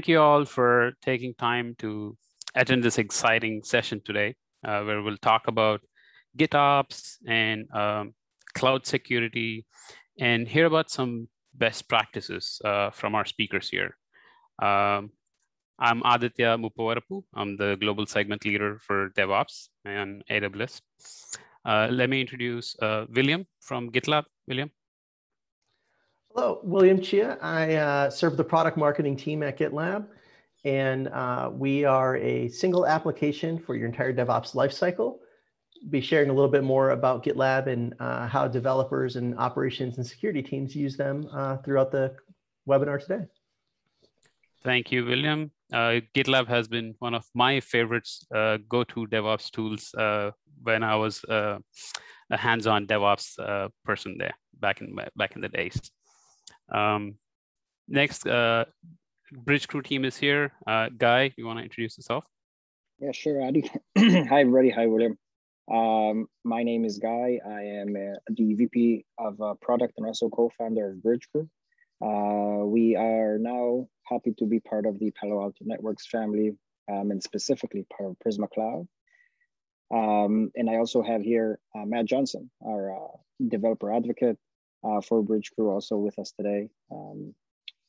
thank you all for taking time to attend this exciting session today, uh, where we'll talk about GitOps and um, cloud security and hear about some best practices uh, from our speakers here. Um, I'm Aditya Mupavarapu. I'm the global segment leader for DevOps and AWS. Uh, let me introduce uh, William from GitLab. William. Hello, William Chia. I uh, serve the product marketing team at GitLab, and uh, we are a single application for your entire DevOps lifecycle. Be sharing a little bit more about GitLab and uh, how developers and operations and security teams use them uh, throughout the webinar today. Thank you, William. Uh, GitLab has been one of my favorites uh, go-to DevOps tools when I was a hands-on DevOps person there back in back in the days. Um, next, uh, Bridgecrew team is here. Uh, Guy, you want to introduce yourself? Yeah, sure, Adi. Hi, everybody. Hi, William. Um, my name is Guy. I am uh, the VP of uh, product and also co-founder of Bridgecrew. Uh, we are now happy to be part of the Palo Alto Networks family um, and specifically part of Prisma Cloud. Um, and I also have here uh, Matt Johnson, our uh, developer advocate, uh, for Bridgecrew also with us today. Um,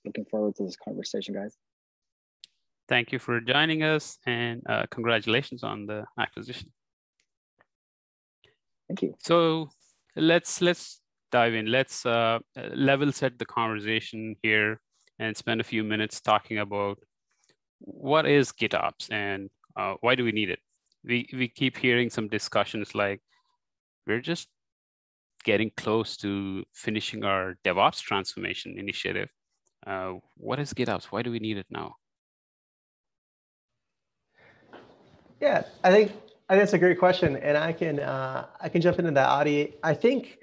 looking forward to this conversation, guys. Thank you for joining us and uh, congratulations on the acquisition. Thank you. So let's let's dive in. Let's uh, level set the conversation here and spend a few minutes talking about what is GitOps and uh, why do we need it? We, we keep hearing some discussions like we're just getting close to finishing our DevOps transformation initiative. Uh, what is GitOps? Why do we need it now? Yeah, I think I think that's a great question, and I can uh, I can jump into that, Adi. I think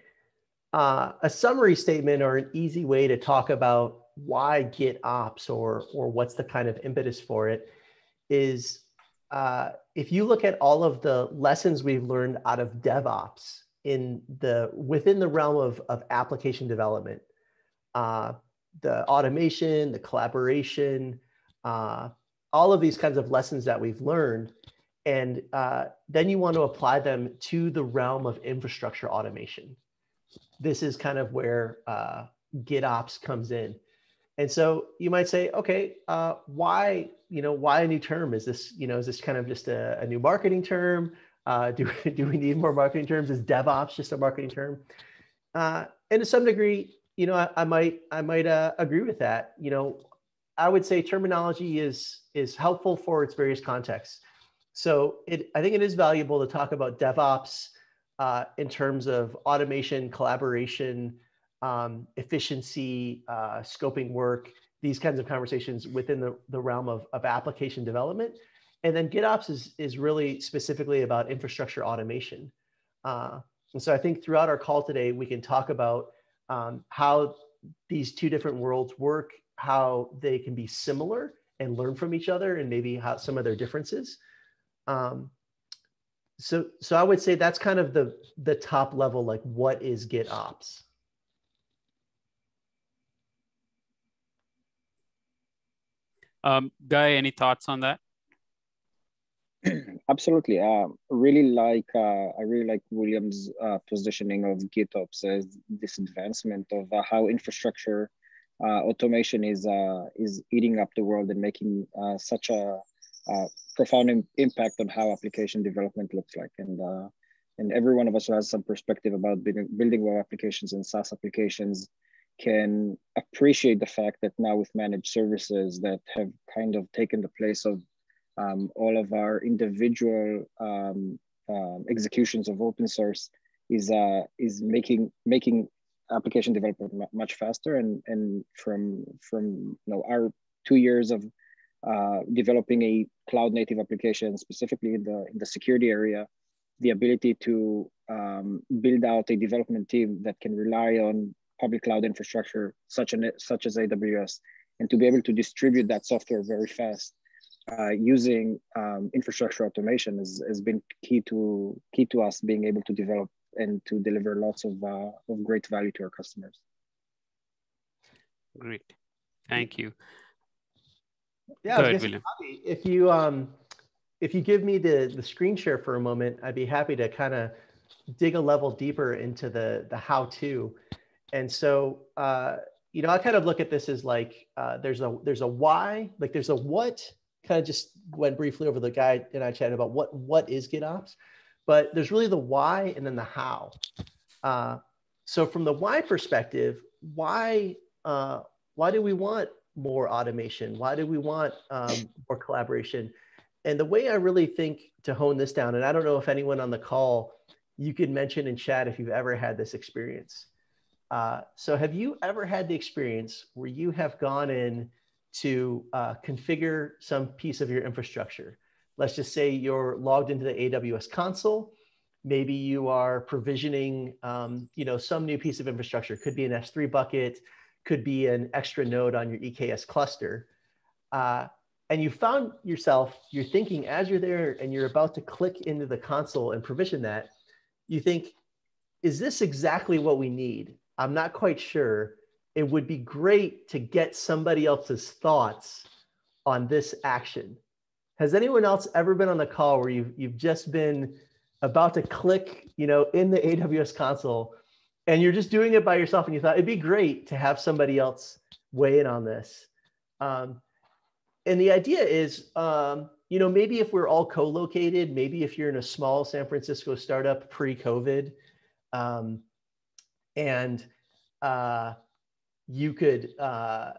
uh, a summary statement or an easy way to talk about why GitOps or or what's the kind of impetus for it is uh, if you look at all of the lessons we've learned out of DevOps in the within the realm of, of application development uh, the automation the collaboration uh, all of these kinds of lessons that we've learned and uh, then you want to apply them to the realm of infrastructure automation. This is kind of where uh, gitops comes in. And so you might say okay uh, why you know why a new term? Is this you know is this kind of just a, a new marketing term uh, do, do we need more marketing terms? Is DevOps just a marketing term? Uh, and to some degree, you know, I, I might I might uh, agree with that. You know, I would say terminology is is helpful for its various contexts. So it I think it is valuable to talk about DevOps uh, in terms of automation, collaboration, um, efficiency, uh, scoping work, these kinds of conversations within the, the realm of, of application development. And then GitOps is, is really specifically about infrastructure automation. Uh, and so I think throughout our call today, we can talk about um, how these two different worlds work, how they can be similar and learn from each other, and maybe how some of their differences. Um, so, so I would say that's kind of the the top level, like what is GitOps? Um, Guy, any thoughts on that? Absolutely. Uh, really like uh, I really like William's uh, positioning of GitOps as this advancement of uh, how infrastructure uh, automation is uh, is eating up the world and making such a, profound impact on how application development looks like. And and every one of us who has some perspective about building web applications and SaaS applications can appreciate the fact that now with managed services that have kind of taken the place of um, all of our individual um, um, executions of open source is uh, is making making application development much faster and and from from you know our two years of uh, developing a cloud native application specifically in the in the security area the ability to um, build out a development team that can rely on public cloud infrastructure such an such as AWS and to be able to distribute that software very fast uh, using um, infrastructure automation has, has been key to key to us being able to develop and to deliver lots of, uh, of great value to our customers. Great, thank you. Yeah, ahead, if you um, if you give me the the screen share for a moment, I'd be happy to kind of dig a level deeper into the the how to. And so, uh, you know, I kind of look at this as like uh, there's a there's a why, like there's a what. Kind of just went briefly over the guy and I chatted about what what is GitOps, but there's really the why and then the how. Uh, so from the why perspective, why uh, why do we want more automation? Why do we want um, more collaboration? And the way I really think to hone this down, and I don't know if anyone on the call, you could mention in chat if you've ever had this experience. Uh, so have you ever had the experience where you have gone in to uh, configure some piece of your infrastructure? Let's just say you're logged into the AWS console. Maybe you are provisioning, um, you know, some new piece of infrastructure. Could be an S3 bucket, could be an extra node on your EKS cluster. Uh, and you found yourself, you're thinking as you're there and you're about to click into the console and provision that, you think, is this exactly what we need? I'm not quite sure. It would be great to get somebody else's thoughts on this action. Has anyone else ever been on the call where you've, you've just been about to click, you know, in the AWS console and you're just doing it by yourself and you thought it'd be great to have somebody else weigh in on this. Um, and the idea is, um, you know, maybe if we're all co-located, maybe if you're in a small San Francisco startup pre-COVID, um, and uh, you could, uh,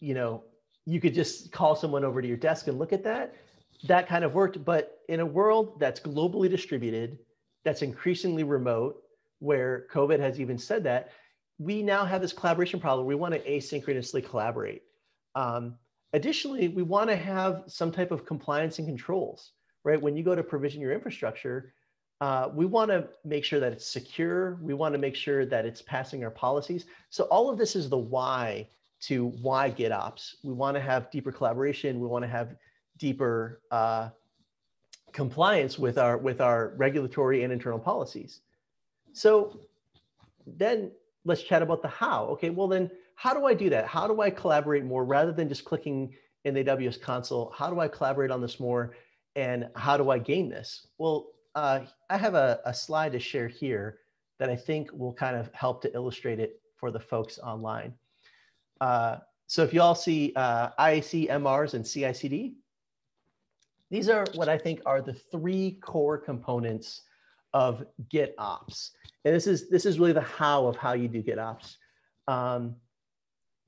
you know, you could just call someone over to your desk and look at that. That kind of worked, but in a world that's globally distributed, that's increasingly remote, where COVID has even said that, we now have this collaboration problem. We want to asynchronously collaborate. Um, additionally, we want to have some type of compliance and controls, right? When you go to provision your infrastructure, uh, we want to make sure that it's secure. We want to make sure that it's passing our policies. So all of this is the why to why GitOps. We want to have deeper collaboration. We want to have deeper uh, compliance with our with our regulatory and internal policies. So then let's chat about the how. Okay, well then how do I do that? How do I collaborate more rather than just clicking in the AWS console? How do I collaborate on this more? And how do I gain this? Well, uh, I have a, a slide to share here that I think will kind of help to illustrate it for the folks online. Uh, so if you all see uh, IAC, MRs, and CI/CD, these are what I think are the three core components of GitOps. And this is this is really the how of how you do GitOps. Um,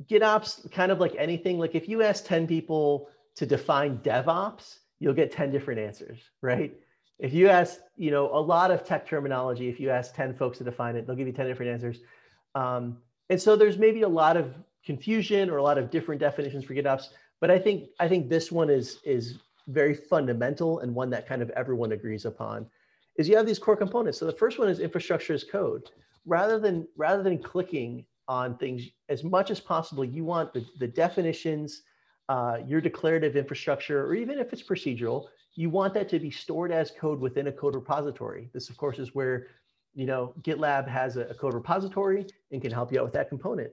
GitOps, kind of like anything, like if you ask 10 people to define DevOps, you'll get 10 different answers, right? If you ask, you know, a lot of tech terminology, if you ask 10 folks to define it, they'll give you 10 different answers. Um, and so there's maybe a lot of confusion or a lot of different definitions for GitOps, but I think I think this one is is very fundamental and one that kind of everyone agrees upon. Is you have these core components. So the first one is infrastructure as code. Rather than rather than clicking on things as much as possible, you want the, the definitions, uh, your declarative infrastructure, or even if it's procedural, you want that to be stored as code within a code repository. This, of course, is where you know GitLab has a, code repository and can help you out with that component.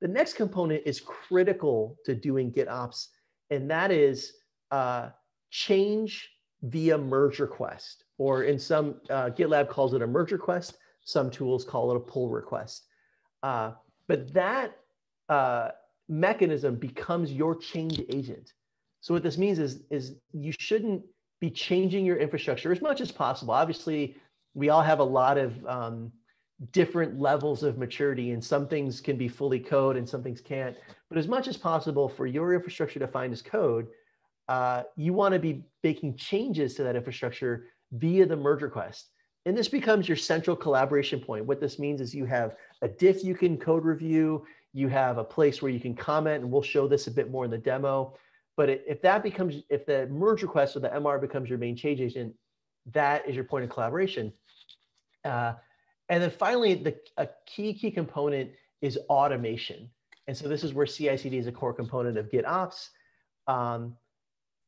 The next component is critical to doing GitOps, and that is uh, change via merge request, or in some uh, GitLab calls it a merge request. Some tools call it a pull request. Uh, but that uh, mechanism becomes your change agent. So what this means is, is you shouldn't be changing your infrastructure as much as possible. Obviously, we all have a lot of um, different levels of maturity, and some things can be fully code and some things can't. But as much as possible for your infrastructure defined as code, uh, you want to be making changes to that infrastructure via the merge request. And this becomes your central collaboration point. What this means is you have a diff you can code review, you have a place where you can comment, and we'll show this a bit more in the demo. But if that becomes, if the merge request or the MR becomes your main change agent, that is your point of collaboration. Uh, and then finally, the a key key component is automation. And so this is where CI/CD is a core component of GitOps. Um,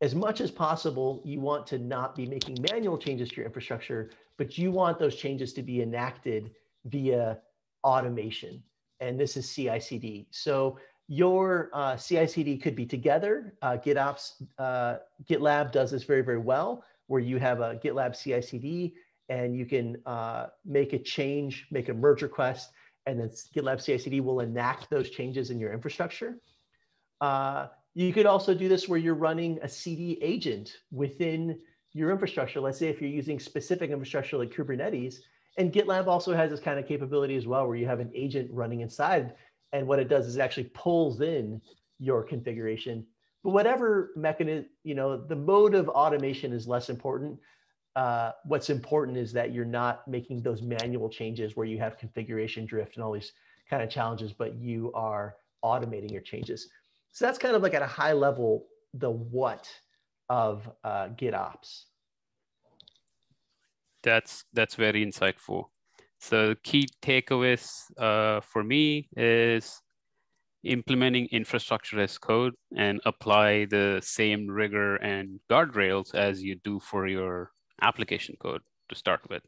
as much as possible, you want to not be making manual changes to your infrastructure, but you want those changes to be enacted via automation. And this is CI/CD. So your uh, CI/CD could be together. Uh, GitOps, uh, GitLab does this very, very well, where you have a GitLab CI/CD and you can uh, make a change, make a merge request, and then GitLab CI/CD will enact those changes in your infrastructure. Uh, you could also do this where you're running a CD agent within your infrastructure. Let's say if you're using specific infrastructure like Kubernetes, and GitLab also has this kind of capability as well, where you have an agent running inside and what it does is actually pulls in your configuration. But whatever mechanism, you know, the mode of automation is less important. Uh, what's important is that you're not making those manual changes where you have configuration drift and all these kind of challenges, but you are automating your changes. So that's kind of like at a high level, the what of uh, GitOps. That's that's very insightful. So key takeaways uh, for me is implementing infrastructure as code and apply the same rigor and guardrails as you do for your application code to start with.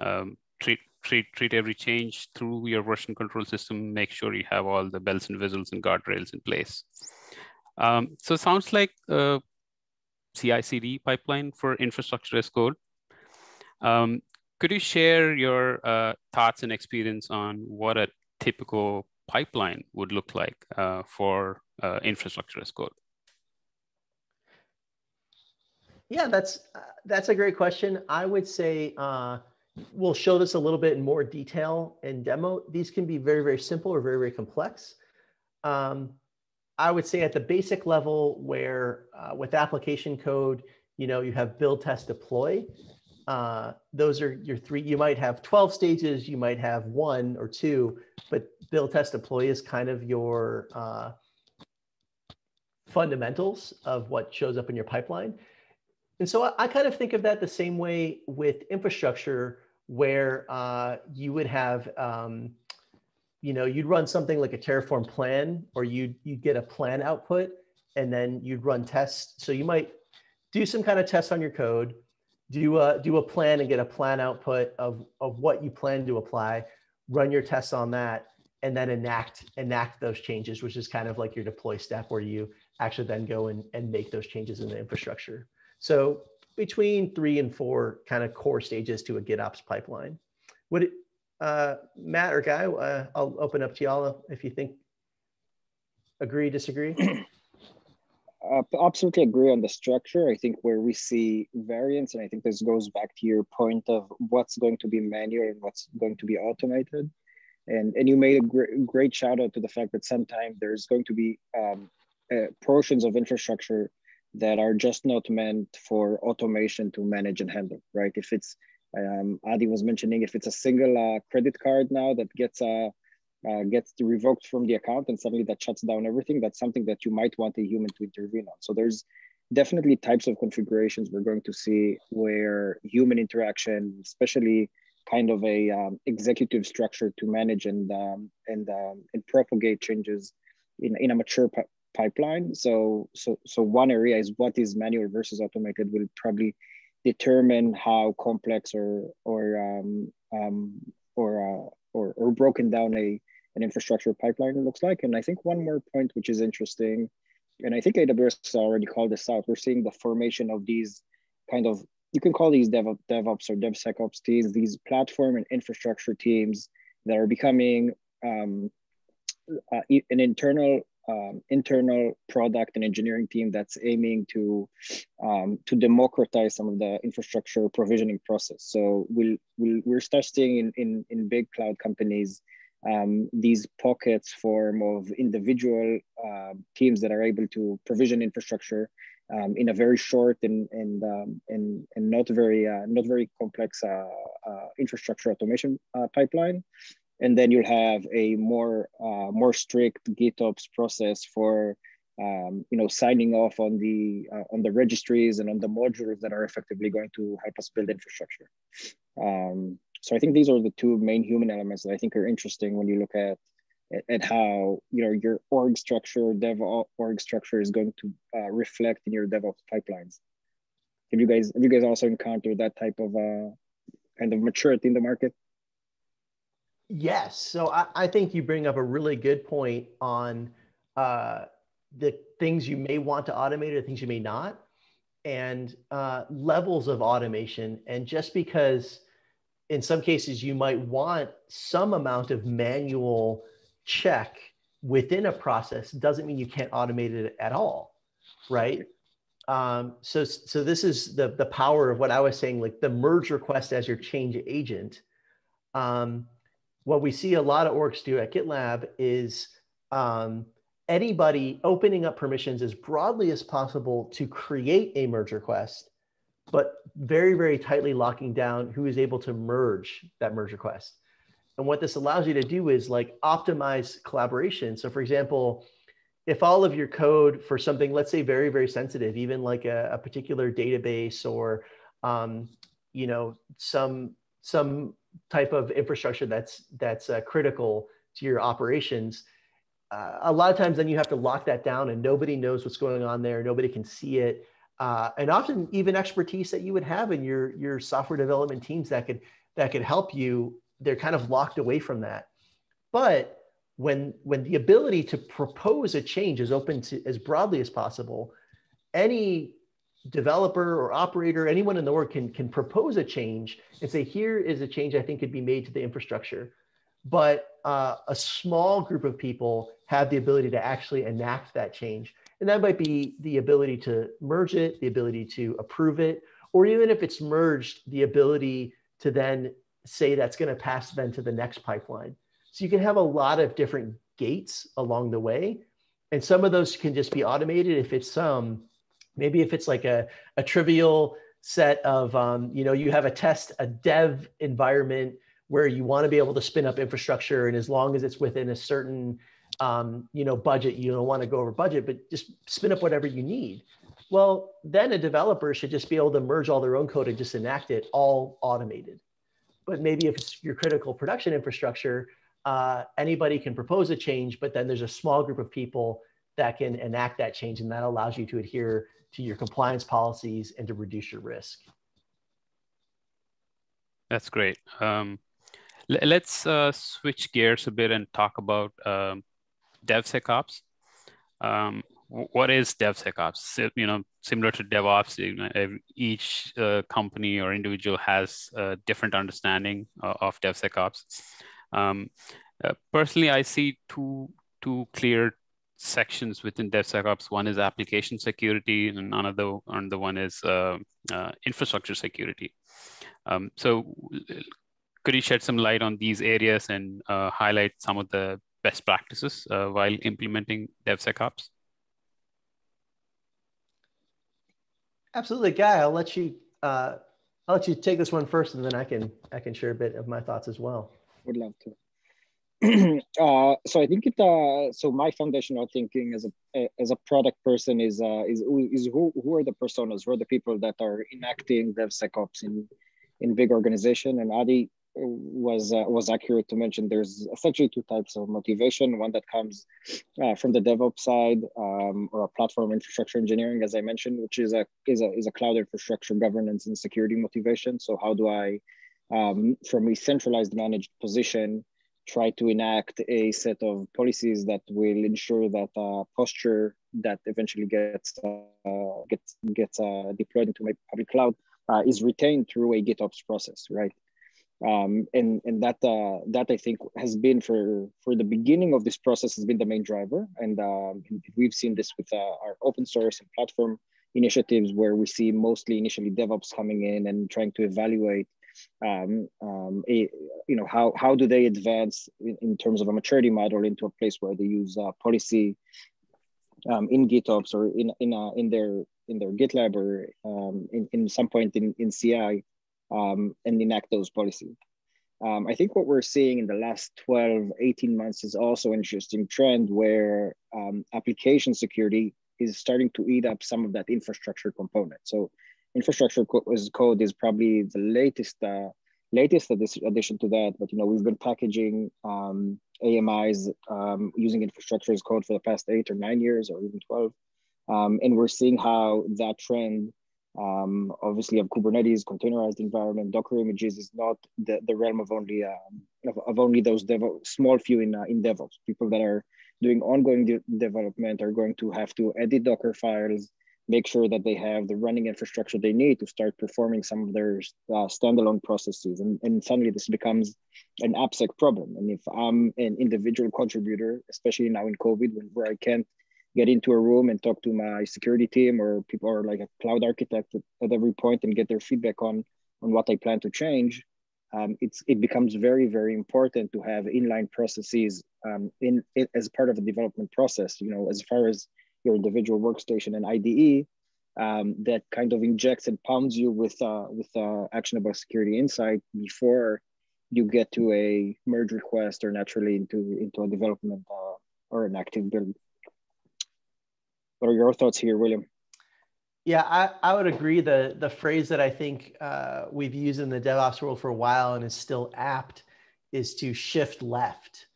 Um, treat, treat, treat every change through your version control system, make sure you have all the bells and whistles and guardrails in place. Um, so sounds like a CI/CD pipeline for infrastructure as code. Um, could you share your uh, thoughts and experience on what a typical pipeline would look like uh, for uh, infrastructure as code? Yeah, that's uh, that's a great question. I would say uh, we'll show this a little bit in more detail in demo. These can be very very simple or very very complex. Um, I would say at the basic level, where uh, with application code, you know, you have build, test, deploy uh, those are your three. You might have 12 stages, you might have one or two, but build, test, deploy is kind of your uh, fundamentals of what shows up in your pipeline. And so I, I, kind of think of that the same way with infrastructure, where uh, you would have, um, you know, you'd run something like a Terraform plan, or you'd, you'd get a plan output, and then you'd run tests. So you might do some kind of test on your code, do a, do a plan and get a plan output of, of what you plan to apply, run your tests on that, and then enact enact those changes, which is kind of like your deploy step where you actually then go and, and make those changes in the infrastructure. So between three and four kind of core stages to a GitOps pipeline. Would it, uh, Matt or Guy, uh, I'll open up to y'all if you think agree, disagree. uh, absolutely agree on the structure. I think where we see variance, and I think this goes back to your point of what's going to be manual and what's going to be automated. And, and you made a great, great shout out to the fact that sometimes there's going to be um, uh, portions of infrastructure that are just not meant for automation to manage and handle, right? If it's, um, Adi was mentioning, if it's a single uh, credit card now that gets a, uh, gets revoked from the account and suddenly that shuts down everything, that's something that you might want a human to intervene on. So there's definitely types of configurations we're going to see where human interaction, especially kind of a um, executive structure to manage and um, and um, and propagate changes in, in a mature pipeline. So so so one area is what is manual versus automated will probably determine how complex or or um, um, or, uh, or or broken down a an infrastructure pipeline it looks like. And I think one more point, which is interesting, and I think AWS already called this out, we're seeing the formation of these kind of, you can call these Dev, DevOps or DevSecOps teams, these platform and infrastructure teams that are becoming um, uh, an internal um, internal product and engineering team that's aiming to um, to democratize some of the infrastructure provisioning process. So we'll, we'll we're start seeing in, in in big cloud companies um, these pockets form of individual uh, teams that are able to provision infrastructure um, in a very short and and um, and, and not very uh, not very complex uh, uh infrastructure automation uh, pipeline, and then you'll have a more uh, more strict GitOps process for um, you know signing off on the on the registries and on the modules that are effectively going to help us build infrastructure. Um, so I think these are the two main human elements that I think are interesting when you look at at how you know your org structure, dev org structure is going to uh, reflect in your DevOps pipelines. Have you guys have you guys also encountered that type of uh, kind of maturity in the market? Yes. So I, I think you bring up a really good point on uh, the things you may want to automate or things you may not, and uh, levels of automation. And just because in some cases you might want some amount of manual check within a process doesn't mean you can't automate it at all, right? Um, so, so this is the, the power of what I was saying, like the merge request as your change agent. Um, what we see a lot of orgs do at GitLab is um, anybody opening up permissions as broadly as possible to create a merge request, but very, very tightly locking down who is able to merge that merge request. And what this allows you to do is like optimize collaboration. So for example, if all of your code for something, let's say very, very sensitive, even like a, a particular database or, um, you know, some, some type of infrastructure that's, that's uh, critical to your operations, uh, a lot of times then you have to lock that down and nobody knows what's going on there. Nobody can see it. Uh, and often even expertise that you would have in your, your software development teams that could, that could help you, they're kind of locked away from that. But when when the ability to propose a change is open to as broadly as possible any developer or operator anyone in the org can can propose a change and say here is a change i think could be made to the infrastructure but uh, a small group of people have the ability to actually enact that change and that might be the ability to merge it the ability to approve it or even if it's merged the ability to then say that's going to pass then to the next pipeline so you can have a lot of different gates along the way. And some of those can just be automated if it's um, maybe if it's like a, a trivial set of, um, you know, you have a test, a dev environment where you want to be able to spin up infrastructure. And as long as it's within a certain, um, you know, budget, you don't want to go over budget, but just spin up whatever you need. Well, then a developer should just be able to merge all their own code and just enact it all automated. But maybe if it's your critical production infrastructure, uh, anybody can propose a change, but then there's a small group of people that can enact that change, and that allows you to adhere to your compliance policies and to reduce your risk. That's great. Um, let's uh, switch gears a bit and talk about um, DevSecOps. Um, what is DevSecOps? You know, similar to DevOps, each uh, company or individual has a different understanding uh, of DevSecOps. Um, uh, personally, I see two two clear sections within DevSecOps. One is application security, and another another one is uh, uh, infrastructure security. Um, so, could you shed some light on these areas and uh, highlight some of the best practices uh, while implementing DevSecOps? Absolutely, Guy. I'll let you. Uh, I'll let you take this one first, and then I can I can share a bit of my thoughts as well would love to. uh, so I think it. Uh, so my foundational thinking as a as a product person is uh, is is who who are the personas, who are the people that are enacting DevSecOps in in big organization. And Adi was uh, was accurate to mention there's essentially two types of motivation. One that comes uh, from the DevOps side um, or a platform infrastructure engineering, as I mentioned, which is a is a is a cloud infrastructure governance and security motivation. So how do I um, from a centralized managed position, try to enact a set of policies that will ensure that uh, posture that eventually gets uh, gets gets uh, deployed into my public cloud uh, is retained through a GitOps process, right? Um, and and that uh, that I think has been for for the beginning of this process has been the main driver, and um, we've seen this with uh, our open source and platform initiatives where we see mostly initially DevOps coming in and trying to evaluate um, um, a, you know, how, how do they advance in, in, terms of a maturity model into a place where they use uh, policy um, in GitOps or in, in, uh, in, their, in their GitLab or um, in, in some point in, in CI um, and enact those policies. Um, I think what we're seeing in the last 12, 18 months is also an interesting trend where um, application security is starting to eat up some of that infrastructure component. So infrastructure as code is probably the latest uh, latest addition to that. But you know, we've been packaging um, AMIs um, using infrastructure as code for the past eight or nine years, or even twelve, um, and we're seeing how that trend. Um, obviously, of Kubernetes, containerized environment, Docker images is not the, the realm of only um, of, of, only those dev small few in uh, in DevOps people that are doing ongoing de development are going to have to edit Docker files, make sure that they have the running infrastructure they need to start performing some of their uh, standalone processes. And, and suddenly this becomes an AppSec problem. And if I'm an individual contributor, especially now in COVID, where I can't get into a room and talk to my security team or people or like a cloud architect at, at every point and get their feedback on, on what I plan to change, um, it's, it becomes very, very important to have inline processes um, in, in, as part of a development process, you know, as far as your individual workstation and IDE um, that kind of injects and pounds you with uh, with uh, actionable security insight before you get to a merge request or naturally into into a development uh, or an active build. What are your thoughts here, William? Yeah, I, I would agree. The the phrase that I think uh, we've used in the DevOps world for a while and is still apt is to shift left.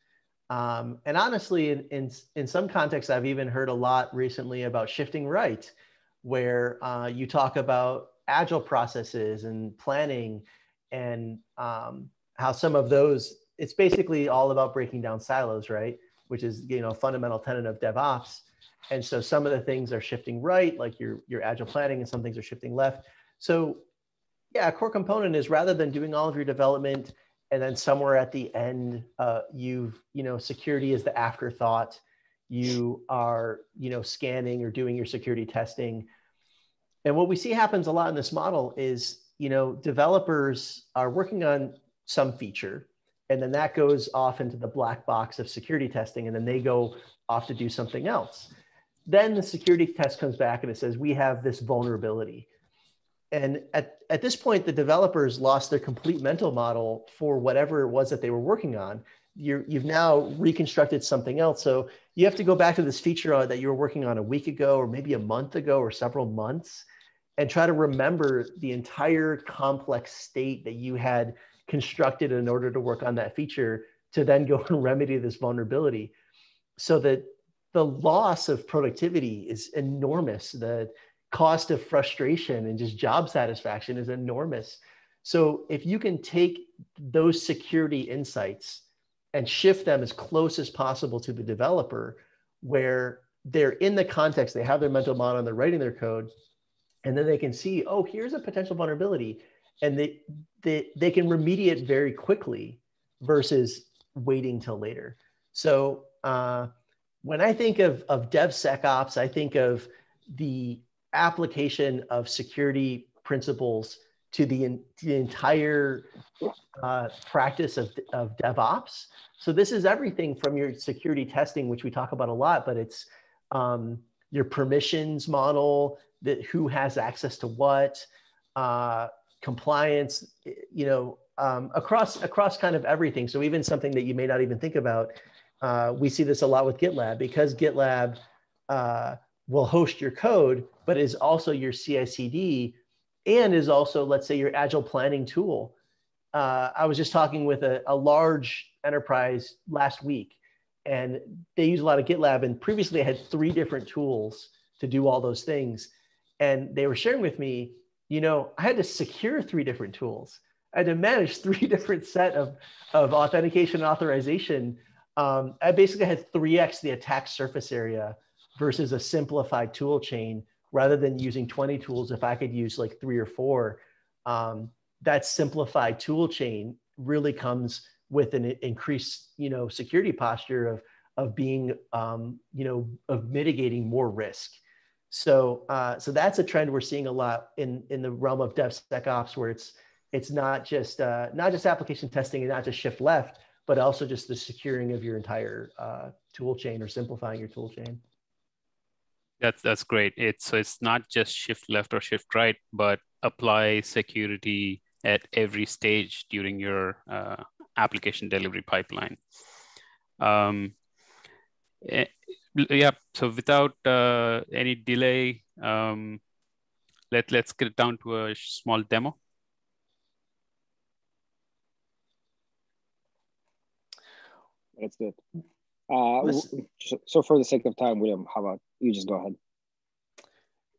Um, and honestly, in, in, in some contexts, I've even heard a lot recently about shifting right, where uh, you talk about agile processes and planning and um, how some of those, it's basically all about breaking down silos, right? Which is, you know, a fundamental tenet of DevOps. And so some of the things are shifting right, like your, your agile planning, and some things are shifting left. So yeah, a core component is rather than doing all of your development and then somewhere at the end uh, you've you know security is the afterthought. You are you know scanning or doing your security testing. And what we see happens a lot in this model is you know developers are working on some feature and then that goes off into the black box of security testing and then they go off to do something else. Then the security test comes back and it says we have this vulnerability. And at, at this point the developers lost their complete mental model for whatever it was that they were working on. You you've now reconstructed something else. So you have to go back to this feature uh, that you were working on a week ago or maybe a month ago or several months and try to remember the entire complex state that you had constructed in order to work on that feature to then go and remedy this vulnerability. So that the loss of productivity is enormous the cost of frustration and just job satisfaction is enormous. So if you can take those security insights and shift them as close as possible to the developer, where they're in the context, they have their mental model and they're writing their code, and then they can see, oh, here's a potential vulnerability, and they they, they can remediate very quickly versus waiting till later. So uh, when I think of, of DevSecOps, I think of the application of security principles to the, in, the entire uh, practice of, of DevOps. So this is everything from your security testing, which we talk about a lot, but it's um, your permissions model, that who has access to what, uh, compliance, you know, um, across across kind of everything. So even something that you may not even think about, uh, we see this a lot with GitLab because GitLab uh, will host your code, but is also your CI/CD and is also, let's say, your agile planning tool. Uh, I was just talking with a, a, large enterprise last week, and they use a lot of GitLab. And previously, I had three different tools to do all those things. And they were sharing with me, you know, I had to secure three different tools. I had to manage three different set of, of authentication and authorization. Um, I basically had 3x the attack surface area versus a simplified tool chain rather than using 20 tools if i could use like three or four um, that simplified tool chain really comes with an increased you know security posture of of being um, you know of mitigating more risk so uh, so that's a trend we're seeing a lot in in the realm of DevSecOps where it's it's not just uh, not just application testing and not just shift left, but also just the securing of your entire uh, tool chain or simplifying your tool chain. That's that's great. It's so it's not just shift left or shift right, but apply security at every stage during your uh, application delivery pipeline. Um, eh, yeah. So without uh, any delay, um, let let's get down to a small demo. That's good. Uh, so for the sake of time, William, how about you just go ahead?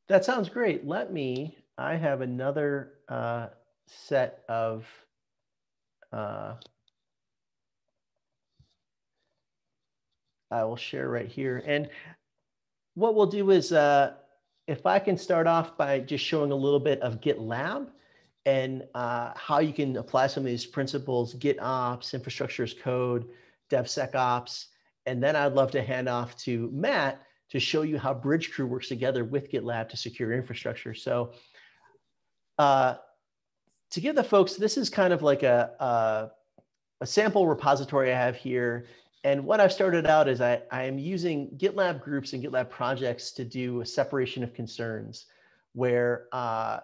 That sounds great. Let me, I have another uh, set of uh, I will share right here. And what we'll do is, uh, if I can start off by just showing a little bit of GitLab and uh, how you can apply some of these principles, GitOps, infrastructure as code, DevSecOps, and then I'd love to hand off to Matt to show you how Bridgecrew works together with GitLab to secure infrastructure. So uh, to give the folks, this is kind of like a, a, a, sample repository I have here. And what I've started out is I, I am using GitLab groups and GitLab projects to do a separation of concerns where uh,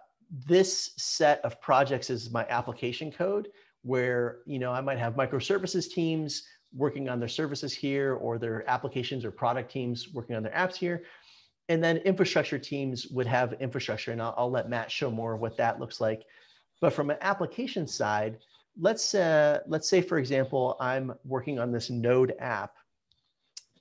this set of projects is my application code where you know I might have microservices teams working on their services here or their applications or product teams working on their apps here. And then infrastructure teams would have infrastructure and I'll, I'll let Matt show more what that looks like. But from an application side, let's, uh, let's say, for example, I'm working on this node app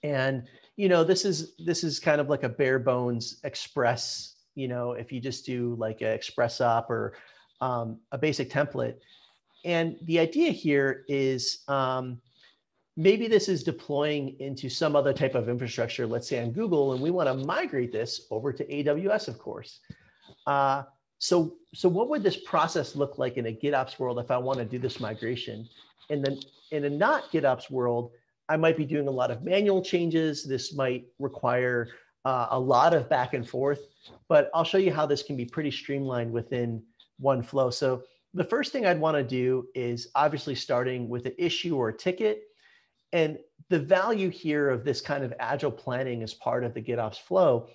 and you know this is this is kind of like a bare bones express you know if you just do like an express up or um, a basic template and the idea here is um, maybe this is deploying into some other type of infrastructure, let's say on Google, and we want to migrate this over to AWS, of course. Uh, so, so what would this process look like in a GitOps world if I want to do this migration? And then in a not GitOps world, I might be doing a lot of manual changes. This might require uh, a lot of back and forth, but I'll show you how this can be pretty streamlined within one flow. So the first thing I'd want to do is obviously starting with an issue or a ticket and the value here of this kind of agile planning as part of the GitOps flow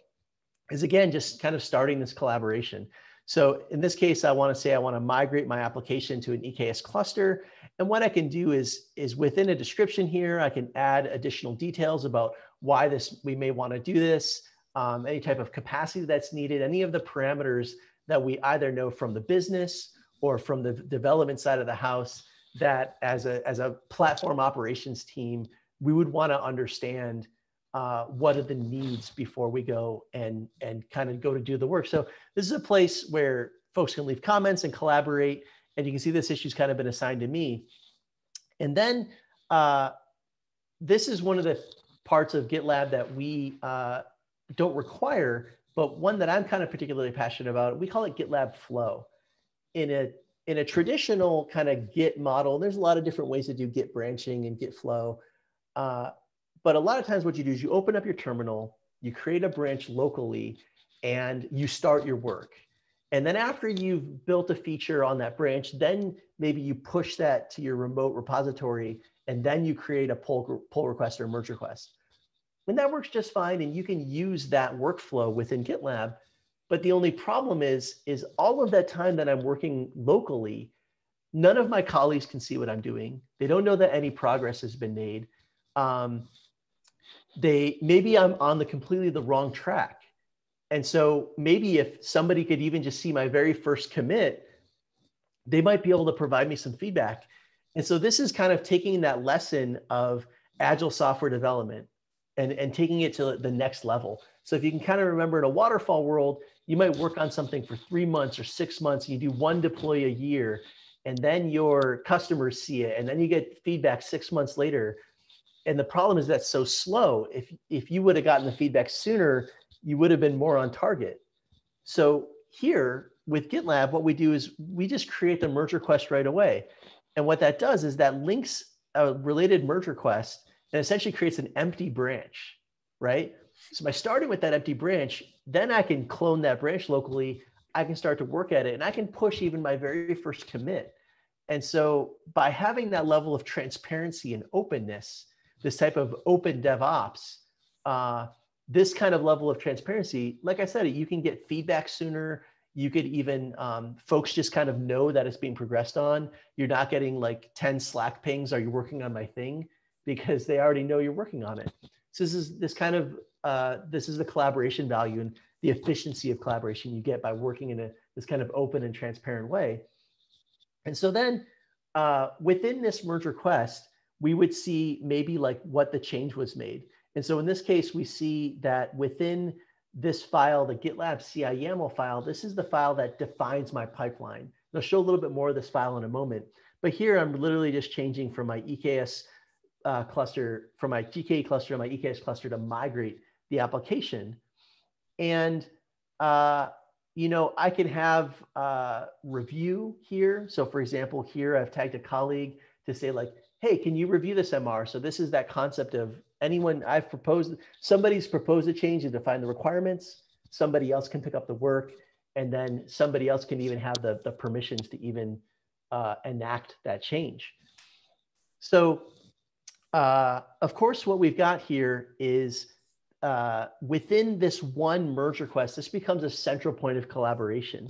is again, just kind of starting this collaboration. So in this case, I want to say I want to migrate my application to an EKS cluster. And what I can do is, is within a description here, I can add additional details about why this we may want to do this, um, any type of capacity that's needed, any of the parameters that we either know from the business or from the development side of the house that as a as a platform operations team, we would want to understand uh, what are the needs before we go and and kind of go to do the work. So this is a place where folks can leave comments and collaborate. And you can see this issue's kind of been assigned to me. And then uh, this is one of the parts of GitLab that we uh, don't require, but one that I'm kind of particularly passionate about. We call it GitLab Flow. In a in a traditional kind of Git model, there's a lot of different ways to do Git branching and Git flow. Uh, but a lot of times what you do is you open up your terminal, you create a branch locally, and you start your work. And then after you've built a feature on that branch, then maybe you push that to your remote repository, and then you create a pull, pull request or merge request. And that works just fine. And you can use that workflow within GitLab but the only problem is, is all of that time that I'm working locally, none of my colleagues can see what I'm doing. They don't know that any progress has been made. Um, they maybe I'm on the completely the wrong track. And so maybe if somebody could even just see my very first commit, they might be able to provide me some feedback. And so this is kind of taking that lesson of agile software development and, and taking it to the next level. So if you can kind of remember in a waterfall world, you might work on something for three months or six months. You do one deploy a year, and then your customers see it, and then you get feedback six months later. And the problem is that's so slow. If if you would have gotten the feedback sooner, you would have been more on target. So here with GitLab, what we do is we just create the merge request right away. And what that does is that links a related merge request and essentially creates an empty branch, right? So by starting with that empty branch, then I can clone that branch locally. I can start to work at it and I can push even my very first commit. And so by having that level of transparency and openness, this type of open DevOps, uh, this kind of level of transparency, like I said, you can get feedback sooner. You could even, um, folks just kind of know that it's being progressed on. You're not getting like 10 Slack pings, are you working on my thing? Because they already know you're working on it. So this is this kind of uh, this is the collaboration value and the efficiency of collaboration you get by working in a, this kind of open and transparent way. And so then uh, within this merge request, we would see maybe like what the change was made. And so in this case, we see that within this file, the GitLab CI YAML file, this is the file that defines my pipeline. I'll show a little bit more of this file in a moment. But here I'm literally just changing from my EKS uh, cluster, from my GKE cluster my EKS cluster to migrate the application. And, uh, you know, I can have uh, review here. So for example, here I've tagged a colleague to say like, hey, can you review this MR? So this is that concept of anyone I've proposed, somebody's proposed a change to define the requirements, somebody else can pick up the work, and then somebody else can even have the, the permissions to even uh, enact that change. So uh, of course, what we've got here is uh, within this one merge request, this becomes a central point of collaboration.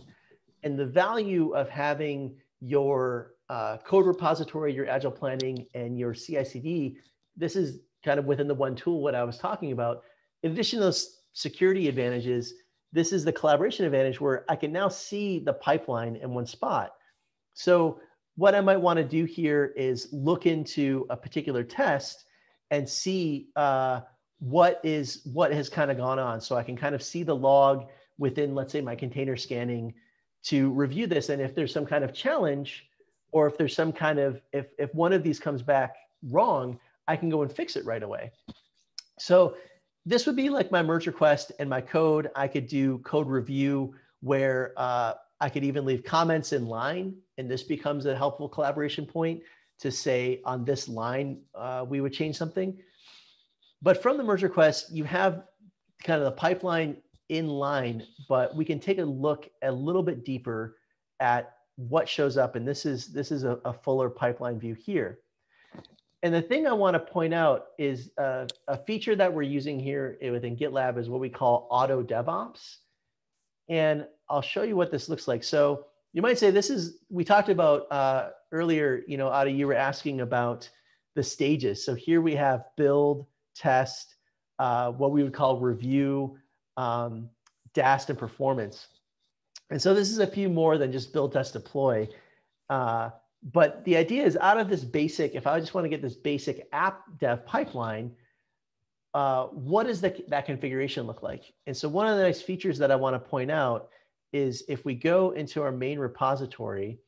And the value of having your uh, code repository, your agile planning, and your CI/CD, this is kind of within the one tool what I was talking about. In addition to those security advantages, this is the collaboration advantage where I can now see the pipeline in one spot. So what I might want to do here is look into a particular test and see uh, what is what has kind of gone on. So I can kind of see the log within, let's say, my container scanning to review this. And if there's some kind of challenge, or if there's some kind of if if one of these comes back wrong, I can go and fix it right away. So this would be like my merge request and my code. I could do code review where uh, I could even leave comments in line, and this becomes a helpful collaboration point to say on this line, uh, we would change something. But from the merge request, you have kind of the pipeline in line, but we can take a look a little bit deeper at what shows up. And this is, this is a, a fuller pipeline view here. And the thing I want to point out is uh, a feature that we're using here within GitLab is what we call auto DevOps. And I'll show you what this looks like. So you might say this is, we talked about uh, earlier, you know, Adi, you were asking about the stages. So here we have build, test, uh, what we would call review, um, DAST, and performance. And so this is a few more than just build, test, deploy. Uh, but the idea is out of this basic, if I just want to get this basic app dev pipeline, uh, what does the, that configuration look like? And so one of the nice features that I want to point out is if we go into our main repository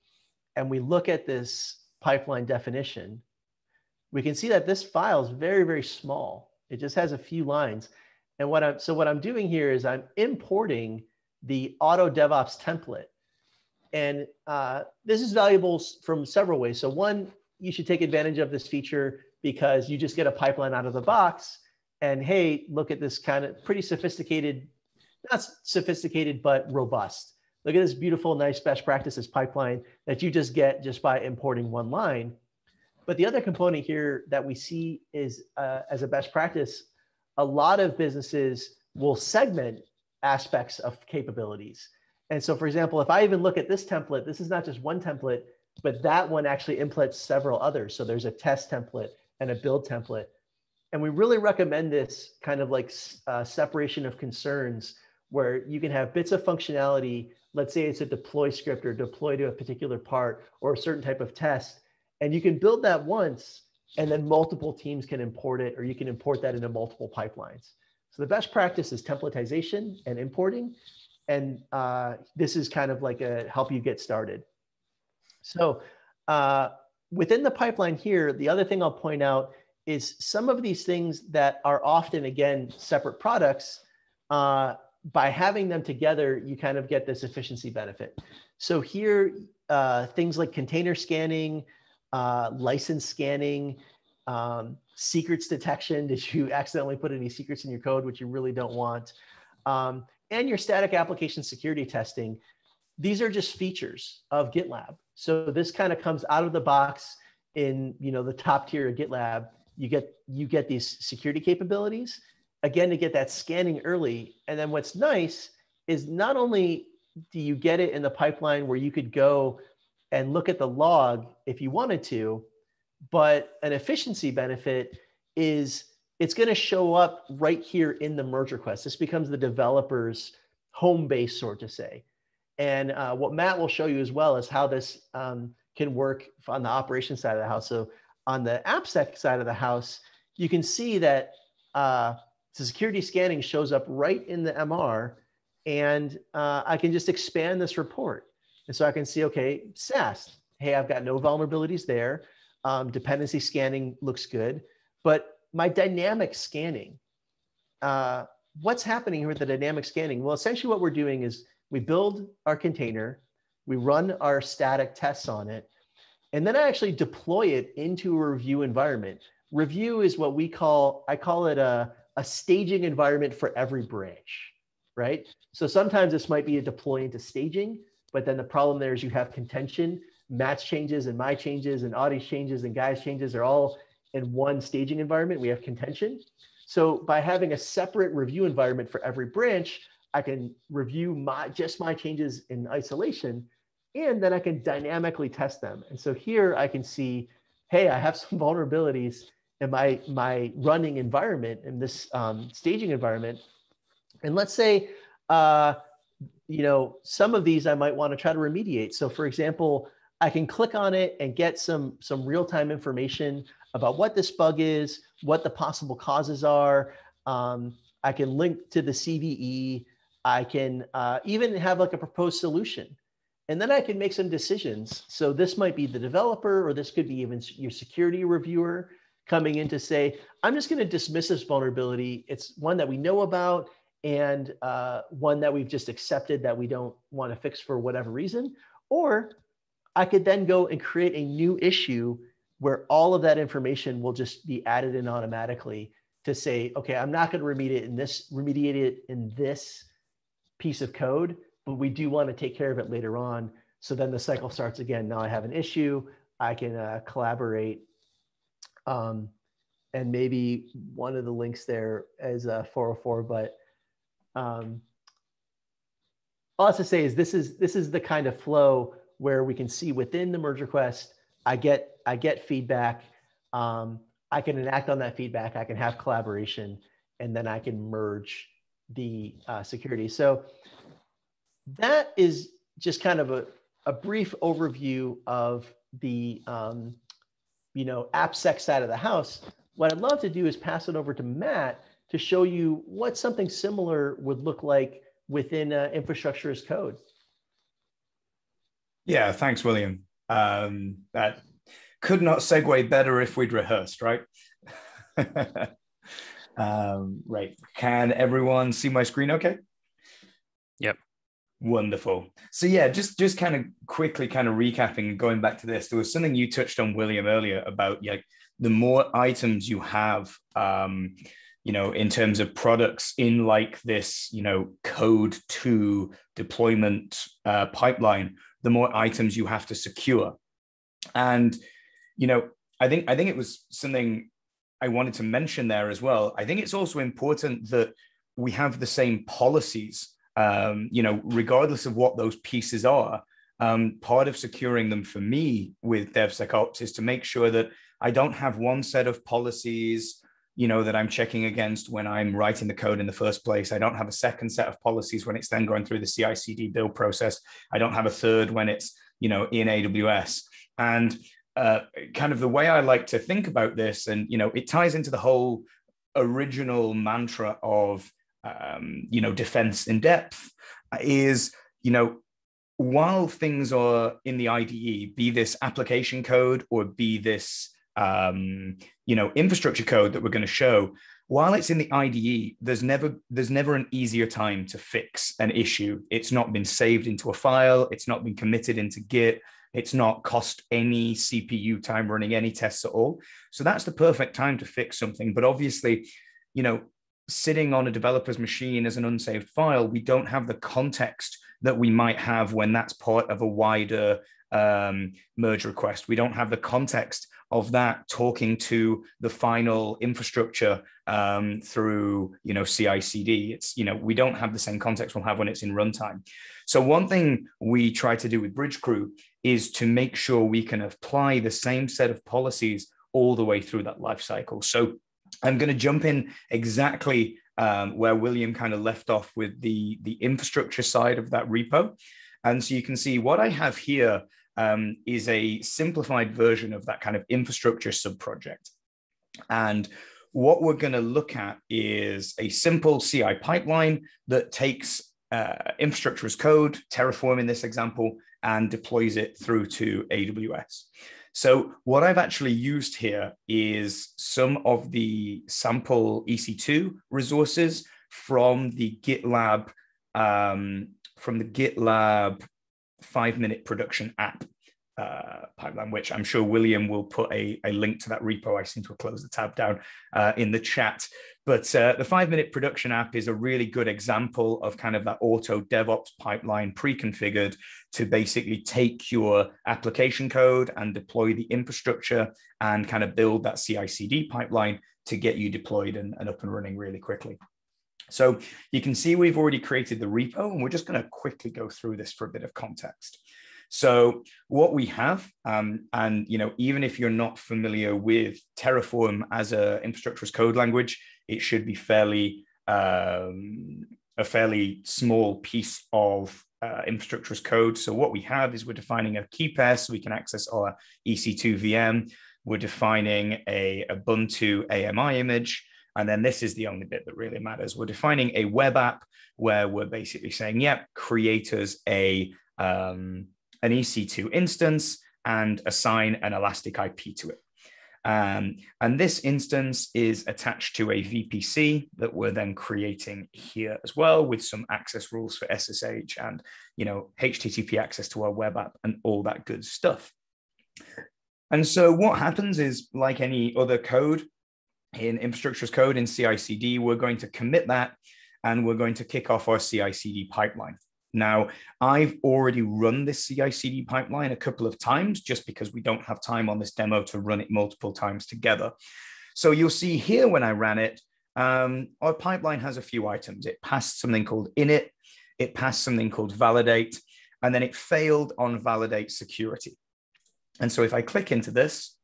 and we look at this pipeline definition, we can see that this file is very, very small. It just has a few lines. And what I'm, so what I'm doing here is I'm importing the auto DevOps template. And uh, this is valuable from several ways. So one, you should take advantage of this feature because you just get a pipeline out of the box and hey, look at this kind of pretty sophisticated, not sophisticated, but robust. Look at this beautiful, nice best practices pipeline that you just get just by importing one line. But the other component here that we see is uh, as a best practice, a lot of businesses will segment aspects of capabilities. And so, for example, if I even look at this template, this is not just one template, but that one actually implements several others. So there's a test template and a build template. And we really recommend this kind of like uh, separation of concerns where you can have bits of functionality. Let's say it's a deploy script or deploy to a particular part or a certain type of test. And you can build that once and then multiple teams can import it or you can import that into multiple pipelines. So the best practice is templatization and importing. And uh, this is kind of like a help you get started. So uh, within the pipeline here, the other thing I'll point out is some of these things that are often, again, separate products, uh, by having them together, you kind of get this efficiency benefit. So here, uh, things like container scanning, uh, license scanning, um, secrets detection. Did you accidentally put any secrets in your code, which you really don't want? Um, and your static application security testing. These are just features of GitLab. So this kind of comes out of the box in you know the top tier of GitLab you get you get these security capabilities again to get that scanning early and then what's nice is not only do you get it in the pipeline where you could go and look at the log if you wanted to but an efficiency benefit is it's going to show up right here in the merge request. This becomes the developer's home base sort of to say. And uh, what matt will show you as well is how this um, can work on the operation side of the house. So on the AppSec side of the house, you can see that uh, the security scanning shows up right in the MR, and uh, I can just expand this report. And so I can see, okay, SAST, hey, I've got no vulnerabilities there. Um, dependency scanning looks good. But my dynamic scanning, uh, what's happening here with the dynamic scanning? Well, essentially what we're doing is we build our container, we run our static tests on it, and then I actually deploy it into a review environment. Review is what we call, I call it a, a staging environment for every branch, right? So sometimes this might be a deploy into staging, but then the problem there is you have contention, Matt's changes and my changes and Adi's changes and Guy's changes are all in one staging environment. We have contention. So by having a separate review environment for every branch, I can review my just my changes in isolation and then I can dynamically test them. And so here I can see, hey, I have some vulnerabilities in my, my running environment in this um, staging environment. And let's say, uh, you know, some of these I might want to try to remediate. So for example, I can click on it and get some, some real-time information about what this bug is, what the possible causes are. Um, I can link to the CVE. I can uh, even have like a proposed solution and then I can make some decisions. So this might be the developer, or this could be even your security reviewer coming in to say, I'm just going to dismiss this vulnerability. It's one that we know about and uh, one that we've just accepted that we don't want to fix for whatever reason. Or I could then go and create a new issue where all of that information will just be added in automatically to say, okay, I'm not going to remediate in this remediate it in this piece of code but we do want to take care of it later on. So then the cycle starts again. Now I have an issue. I can uh, collaborate. Um, and maybe one of the links there is a 404, but um, all I have to say is this is this is the kind of flow where we can see within the merge request, I get I get feedback. Um, I can enact on that feedback. I can have collaboration, and then I can merge the uh, security. So that is just kind of a, a brief overview of the um, you know AppSec side of the house. What I'd love to do is pass it over to Matt to show you what something similar would look like within uh, infrastructure as code. Yeah, thanks, William. Um, that could not segue better if we'd rehearsed, right? um, right. Can everyone see my screen okay? Yep. Wonderful. So yeah, just just kind of quickly kind of recapping going back to this, there was something you touched on, William, earlier about yeah, the more items you have, um, you know, in terms of products in like this, you know, code to deployment uh, pipeline, the more items you have to secure. And you know, I think I think it was something I wanted to mention there as well. I think it's also important that we have the same policies um, you know, regardless of what those pieces are, um, part of securing them for me with DevSecOps is to make sure that I don't have one set of policies, you know, that I'm checking against when I'm writing the code in the first place. I don't have a second set of policies when it's then going through the CI/CD build process. I don't have a third when it's, you know, in AWS. And uh, kind of the way I like to think about this, and you know, it ties into the whole original mantra of um, you know, defense in depth is, you know, while things are in the IDE, be this application code or be this, um, you know, infrastructure code that we're going to show, while it's in the IDE, there's never there's never an easier time to fix an issue. It's not been saved into a file. It's not been committed into Git. It's not cost any CPU time running any tests at all. So that's the perfect time to fix something. But obviously, you know, sitting on a developer's machine as an unsaved file, we don't have the context that we might have when that's part of a wider um, merge request. We don't have the context of that talking to the final infrastructure um, through, you know, CI/CD. It's you know we don't have the same context we'll have when it's in runtime. So one thing we try to do with Bridgecrew is to make sure we can apply the same set of policies all the way through that life cycle. So I'm going to jump in exactly um, where William kind of left off with the, the infrastructure side of that repo. And so you can see what I have here um, is a simplified version of that kind of infrastructure subproject. And what we're going to look at is a simple CI pipeline that takes uh, infrastructure as code, Terraform in this example, and deploys it through to AWS. So what I've actually used here is some of the sample EC2 resources from the GitLab um, from the GitLab five minute production app uh, pipeline, which I'm sure William will put a, a link to that repo. I seem to have closed the tab down uh, in the chat. But uh, the five minute production app is a really good example of kind of that auto DevOps pipeline pre configured to basically take your application code and deploy the infrastructure and kind of build that CI CD pipeline to get you deployed and, and up and running really quickly. So you can see we've already created the repo and we're just going to quickly go through this for a bit of context. So what we have, um, and you know, even if you're not familiar with Terraform as a infrastructure as code language, it should be fairly um, a fairly small piece of uh, infrastructure as code. So what we have is we're defining a key pair so we can access our EC2 VM. We're defining a Ubuntu AMI image. And then this is the only bit that really matters. We're defining a web app where we're basically saying, yep, yeah, create us a um, an EC2 instance and assign an elastic IP to it. Um, and this instance is attached to a VPC that we're then creating here as well with some access rules for SSH and you know HTTP access to our web app and all that good stuff. And so what happens is like any other code in infrastructure as code in CI/CD, we're going to commit that and we're going to kick off our CI/CD pipeline. Now, I've already run this CI CD pipeline a couple of times just because we don't have time on this demo to run it multiple times together. So you'll see here when I ran it, um, our pipeline has a few items. It passed something called init, it passed something called validate, and then it failed on validate security. And so if I click into this,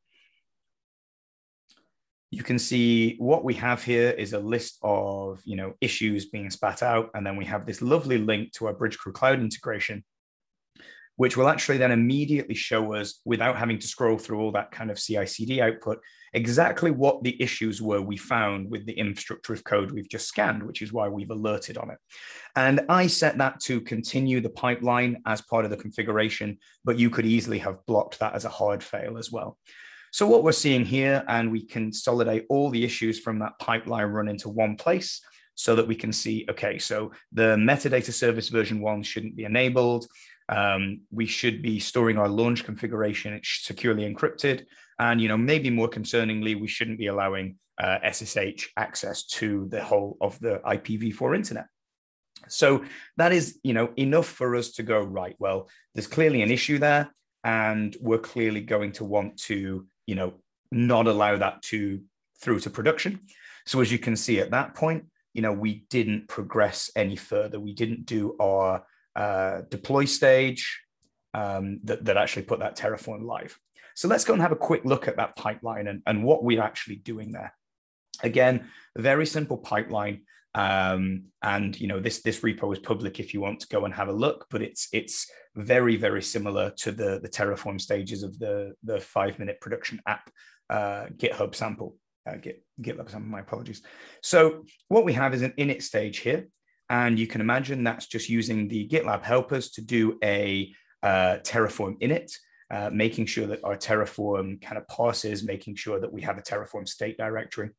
you can see what we have here is a list of you know issues being spat out and then we have this lovely link to our Bridgecrew cloud integration which will actually then immediately show us without having to scroll through all that kind of CI/CD output exactly what the issues were we found with the infrastructure of code we've just scanned, which is why we've alerted on it. And I set that to continue the pipeline as part of the configuration, but you could easily have blocked that as a hard fail as well. So what we're seeing here, and we consolidate all the issues from that pipeline run into one place so that we can see, okay, so the metadata service version one shouldn't be enabled. Um, we should be storing our launch configuration securely encrypted. And, you know, maybe more concerningly, we shouldn't be allowing uh, SSH access to the whole of the IPv4 internet. So that is, you know, enough for us to go, right, well, there's clearly an issue there and we're clearly going to want to you know, not allow that to through to production. So as you can see at that point, you know, we didn't progress any further. We didn't do our uh, deploy stage um, that, that actually put that Terraform live. So let's go and have a quick look at that pipeline and, and what we're actually doing there. Again, a very simple pipeline. Um, and you know this this repo is public if you want to go and have a look, but it's it's very very similar to the the Terraform stages of the the five minute production app uh, GitHub sample. Uh, Git, GitLab sample. My apologies. So what we have is an init stage here, and you can imagine that's just using the GitLab helpers to do a uh, Terraform init. Uh, making sure that our Terraform kind of parses, making sure that we have a Terraform state directory.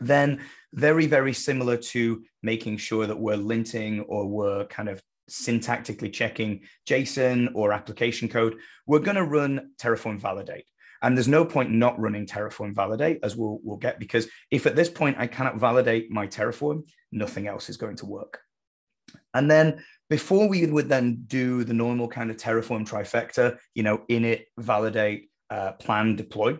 Then very, very similar to making sure that we're linting or we're kind of syntactically checking JSON or application code, we're going to run Terraform validate. And there's no point not running Terraform validate, as we'll, we'll get, because if at this point I cannot validate my Terraform, nothing else is going to work. And then before we would then do the normal kind of Terraform trifecta, you know, init, validate, uh, plan, deploy,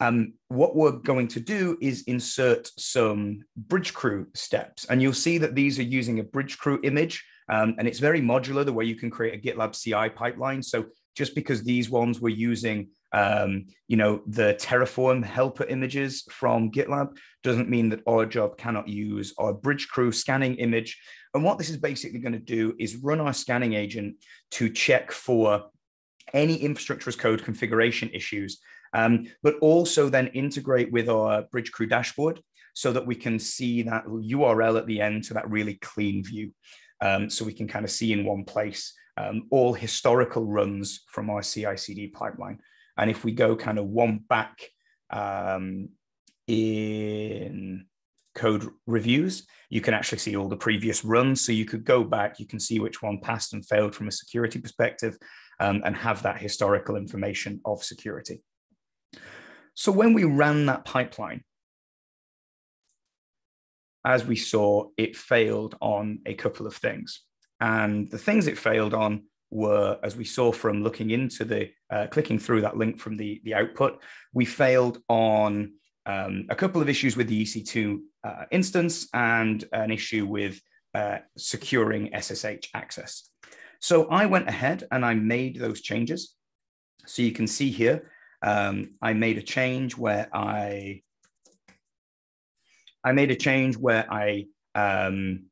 um, what we're going to do is insert some Bridgecrew steps. And you'll see that these are using a Bridgecrew image. Um, and it's very modular, the way you can create a GitLab CI pipeline. So just because these ones were using um, you know, the Terraform helper images from GitLab doesn't mean that our job cannot use our Bridgecrew scanning image. And what this is basically going to do is run our scanning agent to check for any infrastructure as code configuration issues um, but also then integrate with our Bridgecrew dashboard so that we can see that URL at the end to that really clean view. Um, so we can kind of see in one place um, all historical runs from our CI/CD pipeline. And if we go kind of one back um, in code reviews, you can actually see all the previous runs. So you could go back, you can see which one passed and failed from a security perspective um, and have that historical information of security. So when we ran that pipeline, as we saw, it failed on a couple of things. And the things it failed on were, as we saw from looking into the, uh, clicking through that link from the, the output, we failed on um, a couple of issues with the EC2 uh, instance and an issue with uh, securing SSH access. So I went ahead and I made those changes. So you can see here, um, I made a change where I I made a change where I um,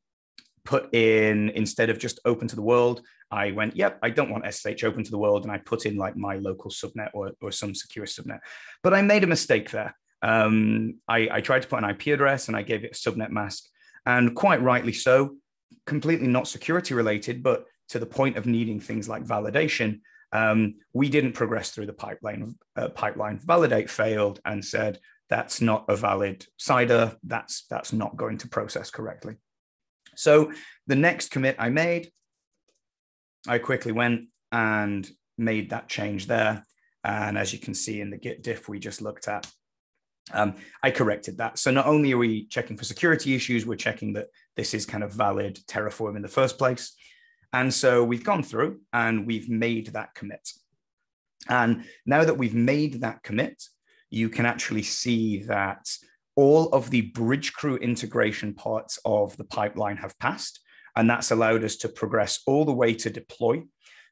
put in instead of just open to the world, I went, yep, I don't want SSH open to the world, and I put in like my local subnet or, or some secure subnet. But I made a mistake there. Um, I, I tried to put an IP address and I gave it a subnet mask, and quite rightly so, completely not security related, but to the point of needing things like validation, um, we didn't progress through the pipeline. Uh, pipeline validate failed and said that's not a valid CIDR. That's that's not going to process correctly. So the next commit I made, I quickly went and made that change there. And as you can see in the Git diff we just looked at, um, I corrected that. So not only are we checking for security issues, we're checking that this is kind of valid Terraform in the first place. And so we've gone through and we've made that commit. And now that we've made that commit, you can actually see that all of the Bridgecrew integration parts of the pipeline have passed. And that's allowed us to progress all the way to deploy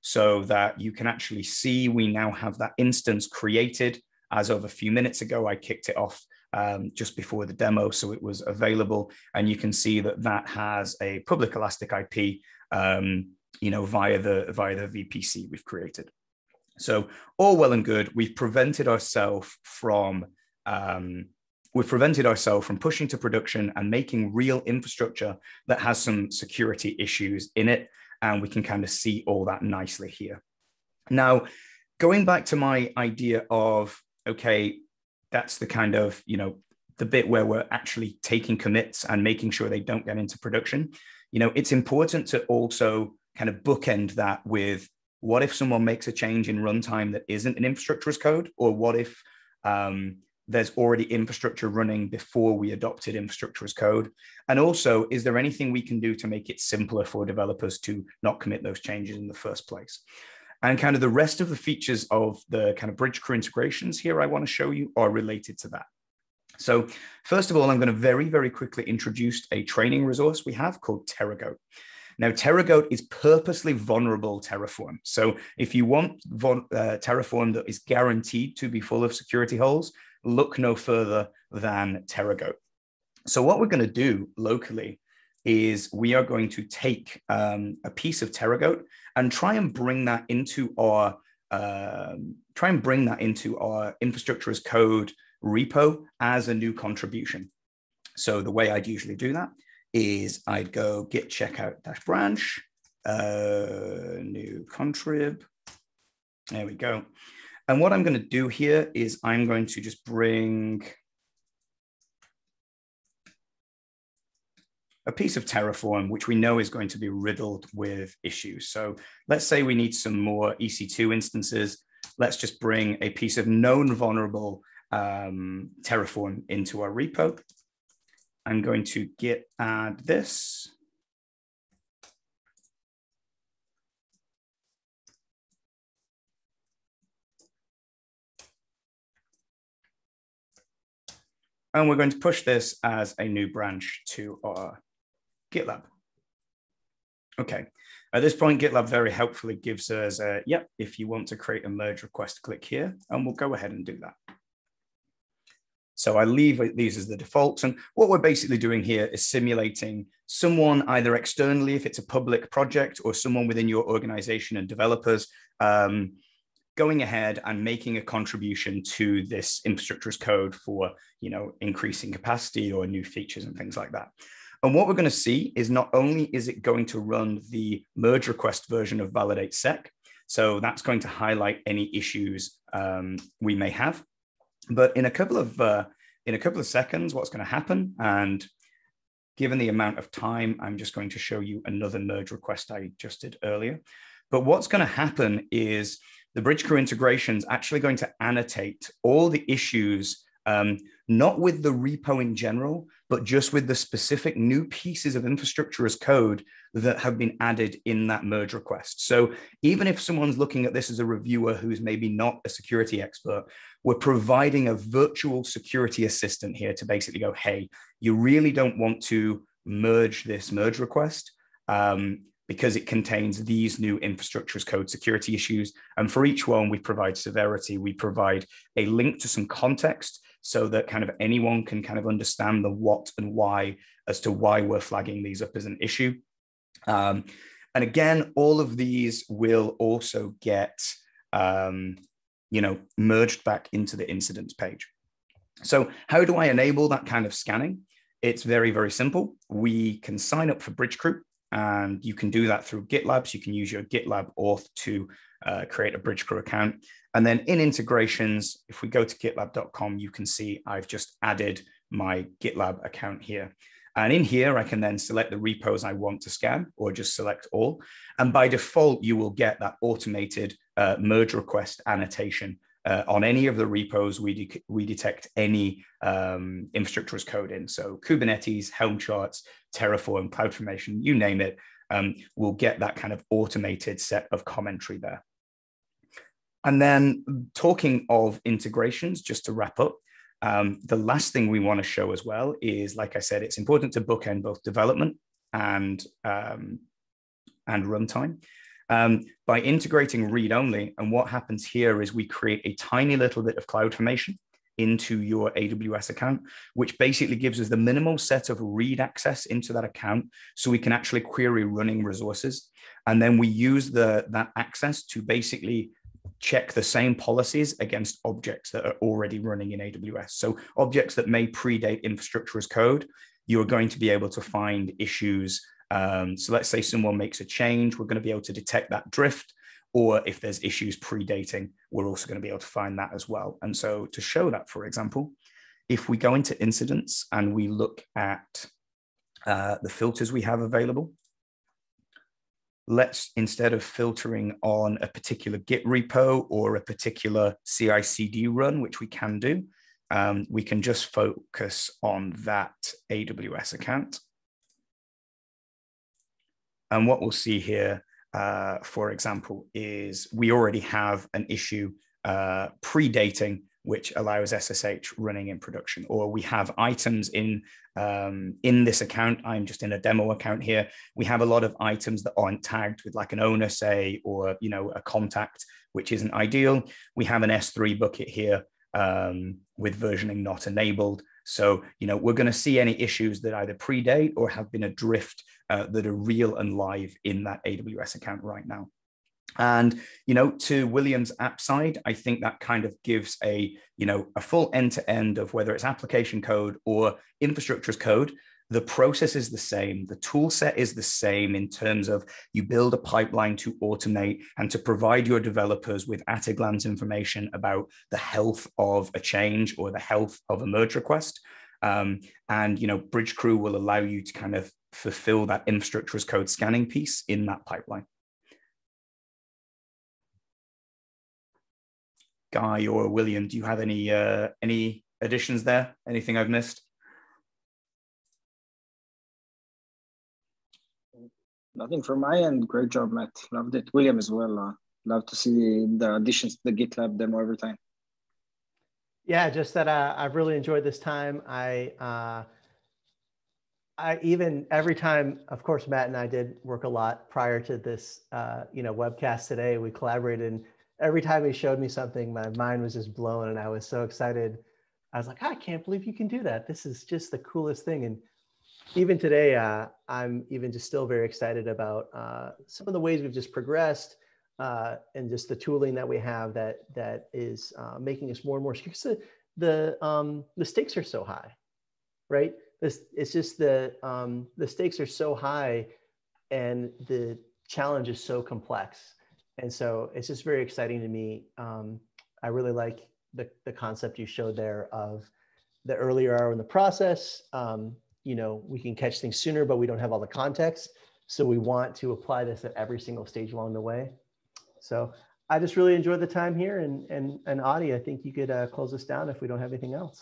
so that you can actually see we now have that instance created. As of a few minutes ago, I kicked it off um, just before the demo, so it was available. And you can see that that has a public Elastic IP um, you know, via the via the VPC we've created. So all well and good. We've prevented ourselves from um, we've prevented ourselves from pushing to production and making real infrastructure that has some security issues in it, and we can kind of see all that nicely here. Now, going back to my idea of okay, that's the kind of you know the bit where we're actually taking commits and making sure they don't get into production you know, it's important to also kind of bookend that with what if someone makes a change in runtime that isn't an infrastructure as code, or what if um, there's already infrastructure running before we adopted infrastructure as code? And also, is there anything we can do to make it simpler for developers to not commit those changes in the first place? And kind of the rest of the features of the kind of Bridgecrew integrations here I want to show you are related to that. So first of all, I'm going to very, very quickly introduce a training resource we have called TerraGoat. Now, TerraGoat is purposely vulnerable Terraform. So if you want uh, Terraform that is guaranteed to be full of security holes, look no further than TerraGoat. So what we're going to do locally is we are going to take um, a piece of TerraGoat and try and bring that into our um, try and bring that into our infrastructure as code repo as a new contribution. So the way I'd usually do that is I'd go git checkout dash branch, uh, new contrib. There we go. And what I'm going to do here is I'm going to just bring a piece of Terraform, which we know is going to be riddled with issues. So let's say we need some more EC2 instances. Let's just bring a piece of known vulnerable um, Terraform into our repo. I'm going to git add this. And we're going to push this as a new branch to our GitLab. Okay, at this point, GitLab very helpfully gives us a, yep, if you want to create a merge request, click here, and we'll go ahead and do that. So I leave these as the defaults. And what we're basically doing here is simulating someone either externally, if it's a public project, or someone within your organization and developers um, going ahead and making a contribution to this infrastructure as code for, you know, increasing capacity or new features and things like that. And what we're going to see is not only is it going to run the merge request version of validate sec, So that's going to highlight any issues um, we may have. But in a couple of uh, in a couple of seconds, what's going to happen, and given the amount of time, I'm just going to show you another merge request I just did earlier. But what's going to happen is the Bridgecrew integration is actually going to annotate all the issues, um, not with the repo in general, but just with the specific new pieces of infrastructure as code that have been added in that merge request. So even if someone's looking at this as a reviewer who's maybe not a security expert, we're providing a virtual security assistant here to basically go, hey, you really don't want to merge this merge request. Um, because it contains these new infrastructure as code security issues. And for each one, we provide severity, we provide a link to some context so that kind of anyone can kind of understand the what and why as to why we're flagging these up as an issue. Um, and again, all of these will also get, um, you know, merged back into the incidents page. So how do I enable that kind of scanning? It's very, very simple. We can sign up for Bridgecrew and you can do that through GitLab. So you can use your GitLab auth to uh, create a Bridgecrew account. And then in integrations, if we go to gitlab.com, you can see I've just added my GitLab account here. And in here, I can then select the repos I want to scan or just select all. And by default, you will get that automated uh, merge request annotation uh, on any of the repos we, de we detect any um, infrastructure as code in. So Kubernetes, Helm charts, Terraform, CloudFormation, you name it, um, we'll get that kind of automated set of commentary there. And then talking of integrations, just to wrap up, um, the last thing we want to show as well is, like I said, it's important to bookend both development and um, and runtime. Um, by integrating read-only, and what happens here is we create a tiny little bit of cloud formation into your AWS account, which basically gives us the minimal set of read access into that account so we can actually query running resources. And then we use the, that access to basically check the same policies against objects that are already running in AWS. So objects that may predate infrastructure as code, you're going to be able to find issues. Um, so let's say someone makes a change, we're going to be able to detect that drift. Or if there's issues predating, we're also going to be able to find that as well. And so to show that, for example, if we go into incidents and we look at uh, the filters we have available, let's instead of filtering on a particular Git repo or a particular CI CD run, which we can do, um, we can just focus on that AWS account. And what we'll see here, uh, for example, is we already have an issue uh, predating which allows SSH running in production, or we have items in um, in this account. I'm just in a demo account here. We have a lot of items that aren't tagged with like an owner, say, or you know a contact, which isn't ideal. We have an S3 bucket here um, with versioning not enabled. So you know we're going to see any issues that either predate or have been adrift uh, that are real and live in that AWS account right now. And you know, to William's app side, I think that kind of gives a you know a full end to end of whether it's application code or infrastructure as code. The process is the same. The tool set is the same in terms of you build a pipeline to automate and to provide your developers with at a glance information about the health of a change or the health of a merge request. Um, and you know, Bridgecrew will allow you to kind of fulfill that infrastructure as code scanning piece in that pipeline. Guy or William, do you have any uh, any additions there? Anything I've missed? Nothing from my end. Great job, Matt. Loved it. William as well. Uh, love to see the additions to the GitLab demo every time. Yeah, just that uh, I've really enjoyed this time. I uh, I even every time, of course, Matt and I did work a lot prior to this, uh, you know, webcast today. We collaborated, and every time he showed me something, my mind was just blown and I was so excited. I was like, I can't believe you can do that. This is just the coolest thing. And even today, uh, I'm even just still very excited about uh, some of the ways we've just progressed uh, and just the tooling that we have that that is uh, making us more and more secure. The um, the stakes are so high, right? This it's just the um, the stakes are so high, and the challenge is so complex and so it's just very exciting to me. Um, I really like the, the concept you showed there of the earlier are in the process. Um, you know, we can catch things sooner, but we don't have all the context. So we want to apply this at every single stage along the way. So I just really enjoyed the time here. And and and Adi, I think you could uh, close us down if we don't have anything else.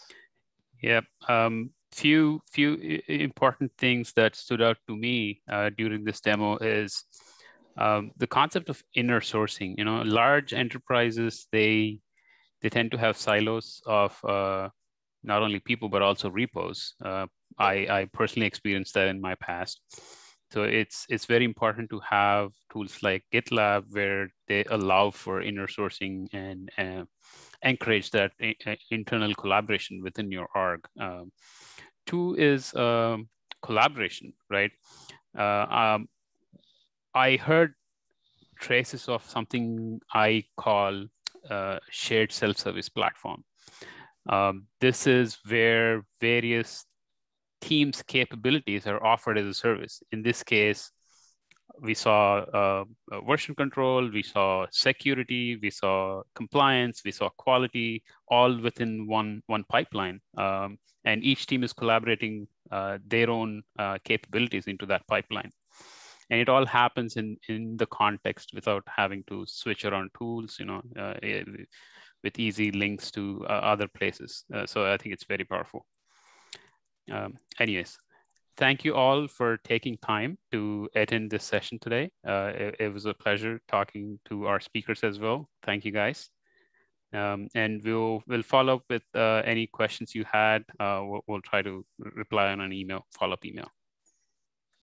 Yeah. Um, few few important things that stood out to me uh, during this demo is um, the concept of inner sourcing. You know, large enterprises they they tend to have silos of uh, not only people but also repos. Uh, I I personally experienced that in my past. So it's it's very important to have tools like GitLab where they allow for inner sourcing and uh, encourage that internal collaboration within your org. Um, two is um, collaboration, right? Uh, um, I heard traces of something I call uh, shared self-service platform. Um, this is where various teams' capabilities are offered as a service. In this case, we saw uh, version control, we saw security, we saw compliance, we saw quality, all within one one pipeline. Um, and each team is collaborating uh, their own uh, capabilities into that pipeline. And it all happens in in the context without having to switch around tools, you know, uh, eh, with easy links to uh, other places. Uh, so I think it's very powerful. Um, anyways, thank you all for taking time to attend this session today. Uh, it, it, was a pleasure talking to our speakers as well. Thank you guys. Um, and we'll we'll follow up with uh, any questions you had. Uh, we'll, we'll, try to reply on an email, follow up email.